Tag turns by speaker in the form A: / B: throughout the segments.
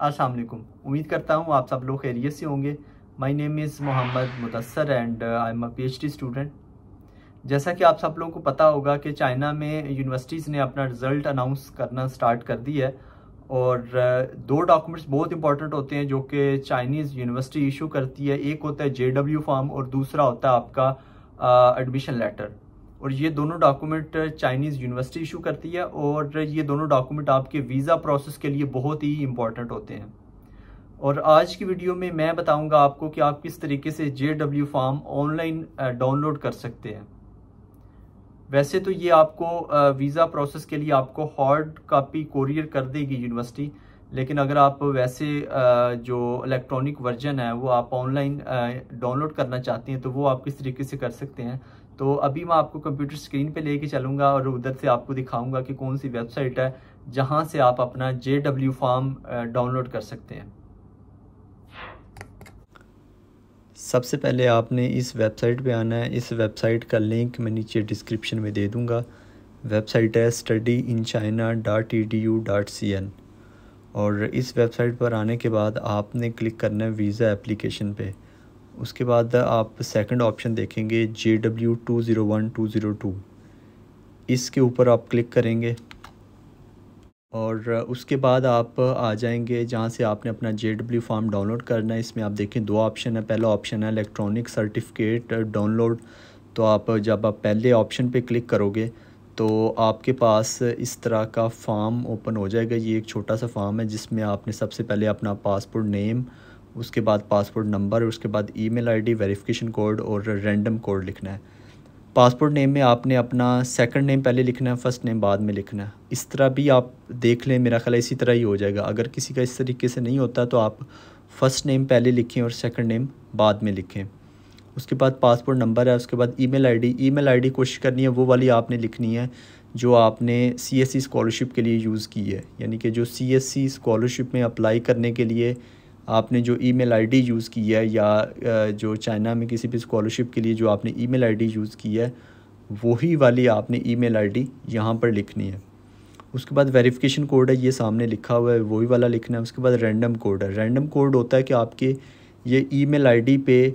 A: السلام علیکم۔ امید کرتا ہوں آپ سب لوگ خیریت سے ہوں گے۔ My name is Muhammad Mudassar and I am a P H D student جیسا کہ آپ سب لوگوں کو پتا ہوگا کہ چائنا میں یونیورسٹیز نے اپنا رزلٹ اناؤنس کرنا سٹارٹ کر دی ہے اور uh, دو ڈاکومنٹس بہت امپورٹنٹ ہوتے ہیں جو کہ چائنیز یونیورسٹی ایشو کرتی ہے۔ ایک ہوتا ہے جے ڈبلیو فارم اور دوسرا ہوتا ہے آپ کا uh, ایڈمیشن لیٹر اور یہ دونوں ڈاکومنٹ چائنیز یونیورسٹی ایشو کرتی ہے اور یہ دونوں ڈاکومنٹ آپ کے ویزا پروسیس کے لیے بہت ہی امپورٹنٹ ہوتے ہیں۔ اور آج کی ویڈیو میں میں بتاؤں گا آپ کو کہ آپ کس طریقے سے J W form online download کر سکتے ہیں۔ ویسے تو یہ آپ کو uh, ویزا پروسیس کے لیے آپ کو ہارڈ کاپی کوریئر کر دے گی یونیورسٹی لیکن اگر آپ ویسے جو الیکٹرانک ورژن ہے، وہ آپ آن لائن ڈاؤن لوڈ کرنا چاہتے ہیں، تو وہ آپ کس طریقے سے کر سکتے ہیں؟ تو ابھی میں آپ کو کمپیوٹر سکرین پہ لے کے چلوں گا اور ادھر سے آپ کو دکھاؤں گا کہ کون سی ویب سائٹ ہے جہاں سے آپ اپنا J W form download کر سکتے ہیں۔ سب سے پہلے آپ نے اس ویب سائٹ پہ آنا ہے۔ اس ویب سائٹ کا لنک میں نیچے ڈسکرپشن میں دے دوں گا۔ ویب سائٹ ہے study in China dot E D U dot C N اور اس ویب سائٹ پر آنے کے بعد آپ نے کلک کرنا ہے ویزا اپلیکیشن پہ۔ اس کے بعد آپ سیکنڈ آپشن دیکھیں گے J W two zero one two zero two. اس کے اوپر آپ کلک کریں گے اور اس کے بعد آپ آ جائیں گے جہاں سے آپ نے اپنا J W form download کرنا ہے۔ اس میں آپ دیکھیں دو آپشن ہے پہلا آپشن ہے الیکٹرانک سرٹیفکیٹ ڈاؤن لوڈ تو آپ جب آپ پہلے آپشن پہ کلک کرو گے تو آپ کے پاس اس طرح کا فارم اوپن ہو جائے گا۔ یہ ایک چھوٹا سا فارم ہے جس میں آپ نے سب سے پہلے اپنا پاسپورٹ نیم اس کے بعد پاسپورٹ نمبر اس کے بعد email I D verification code اور رینڈم کوڈ لکھنا ہے۔ پاسپورٹ نیم میں آپ نے اپنا سیکنڈ نیم پہلے لکھنا ہے فرسٹ نیم بعد میں لکھنا ہے۔ اس طرح بھی آپ دیکھ لیں، میرا خیال اسی طرح ہی ہو جائے گا۔ اگر کسی کا اس طریقے سے نہیں ہوتا تو آپ فرسٹ نیم پہلے لکھیں اور سیکنڈ نیم بعد میں لکھیں۔ اس کے بعد پاسپورٹ نمبر ہے، اس کے بعد email I D. E mile I D کوشش کرنی ہے، وہ والی آپ نے لکھنی ہے جو آپ نے سی ایس سی اسکالرشپ کے لیے یوز کی ہے۔ یعنی کہ جو سی ایس سی اسکالرشپ میں اپلائی کرنے کے لیے آپ نے جو ای میل آئی ڈی یوز کی ہے یا جو چائنا میں کسی بھی اسکالرشپ کے لیے جو آپ نے ای میل آئی ڈی یوز کی ہے، وہی والی آپ نے ای میل آئی ڈی یہاں پر لکھنی ہے۔ اس کے بعد ویریفیکیشن کوڈ ہے، یہ سامنے لکھا ہوا ہے، وہی والا لکھنا ہے۔ اس کے بعد رینڈم کوڈ ہے۔ رینڈم کوڈ ہوتا ہے کہ آپ کے یہ ای میل آئی ڈی پہ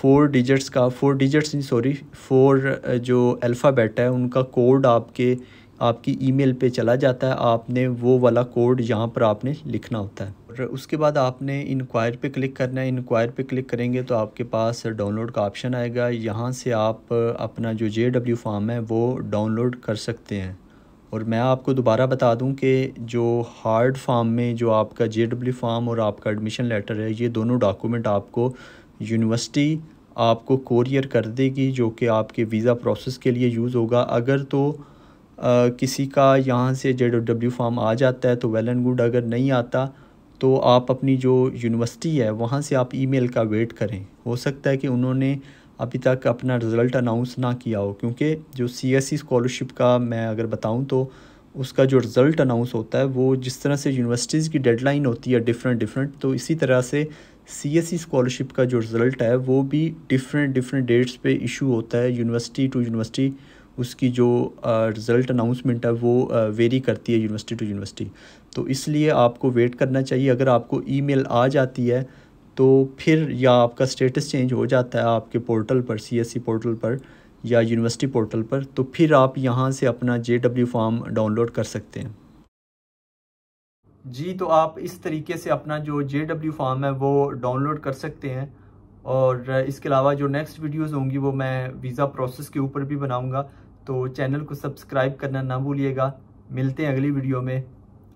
A: فور ڈیجٹس کا فور ڈیجٹس نہیں سوری فور uh, جو الفابیٹ ہے، ان کا کوڈ آپ کے، آپ کی ای میل پہ چلا جاتا ہے، آپ نے وہ والا کوڈ یہاں پر آپ نے لکھنا ہوتا ہے۔ اور اس کے بعد آپ نے انکوائر پہ کلک کرنا ہے۔ انکوائر پہ کلک کریں گے تو آپ کے پاس ڈاؤن لوڈ کا آپشن آئے گا۔ یہاں سے آپ اپنا جو جے ڈبلیو فارم ہے، وہ ڈاؤن لوڈ کر سکتے ہیں۔ اور میں آپ کو دوبارہ بتا دوں کہ جو ہارڈ فارم میں جو آپ کا جے ڈبلیو فارم اور آپ کا ایڈمیشن لیٹر ہے، یہ دونوں ڈاکومنٹ آپ کو یونیورسٹی آپ کو کوریئر کر دے گی جو کہ آپ کے ویزا پروسیس کے لیے یوز ہوگا۔ اگر تو کسی کا یہاں سے جے ڈبلیو فارم آ جاتا ہے تو ویل اینڈ گڈ اگر نہیں آتا تو آپ اپنی جو یونیورسٹی ہے وہاں سے آپ ای میل کا ویٹ کریں۔ ہو سکتا ہے کہ انہوں نے ابھی تک اپنا رزلٹ اناؤنس نہ کیا ہو، کیونکہ جو سی ایس سی اسکالرشپ کا میں اگر بتاؤں تو اس کا جو رزلٹ اناؤنس ہوتا ہے وہ جس طرح سے یونیورسٹیز کی ڈیڈ لائن ہوتی ہے ڈفرینٹ ڈفرینٹ تو اسی طرح سے سی ایس سی اسکالرشپ کا جو رزلٹ ہے، وہ بھی ڈفرینٹ ڈفرینٹ ڈیٹس پہ ایشو ہوتا ہے یونیورسٹی ٹو یونیورسٹی اس کی جو رزلٹ اناؤنسمنٹ ہے، وہ ویری کرتی ہے یونیورسٹی ٹو یونیورسٹی تو اس لیے آپ کو ویٹ کرنا چاہیے۔ اگر آپ کو ای میل آ جاتی ہے، تو پھر یا آپ کا اسٹیٹس چینج ہو جاتا ہے آپ کے پورٹل پر سی ایس سی پورٹل پر یا یونیورسٹی پورٹل پر، تو پھر آپ یہاں سے اپنا J W form download کر سکتے ہیں۔ جی تو آپ اس طریقے سے اپنا جو جے ڈبلیو فارم ہے وہ ڈاؤن لوڈ کر سکتے ہیں اور اس کے علاوہ جو نیکسٹ ویڈیوز ہوں گی وہ میں ویزا پروسیس کے اوپر بھی بناؤں گا۔ تو چینل کو سبسکرائب کرنا نہ بھولیے گا۔ ملتے ہیں اگلی ویڈیو میں۔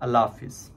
A: اللہ حافظ۔